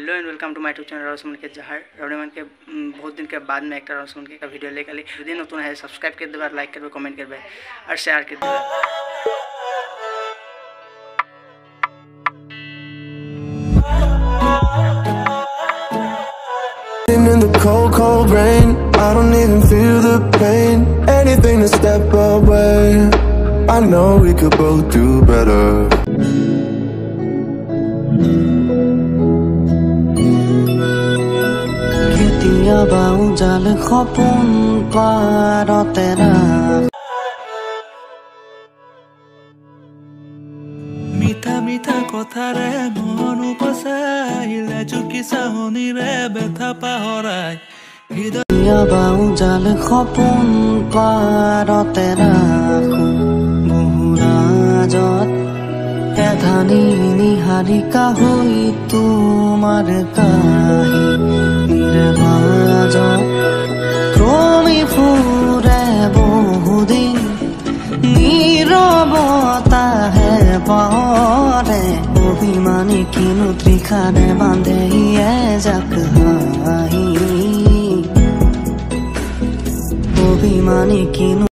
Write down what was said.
Hello and welcome to my YouTube channel रसमन के जहर रौनमन के बहुत दिन के बाद में एक रसमन के का वीडियो लेकर ली यदि नतून है सब्सक्राइब कर देबा लाइक करबे कमेंट करबे और शेयर कर देबे In the cold, cold rain, I don't even feel the pain. Anything to step away. I know we could both do better. কেতিয়াবা উজাল সপোন পাৰতে ৰাখ মিঠা মিঠা কথাৰে মন উপচাইলে চুকি চাহনিৰে বেথা পাহৰাই হৃদয় কেতিয়াবা উজাল সপোন পাৰতে ৰাখো বহুৰাজত এধানি নিহাৰিকা হৈ তোমাৰ কাহিনীৰ পৰে অভিমানী কিনো ত্ৰিখাৰে বান্ধে এজাক হাঁহি অভিমানী কিনো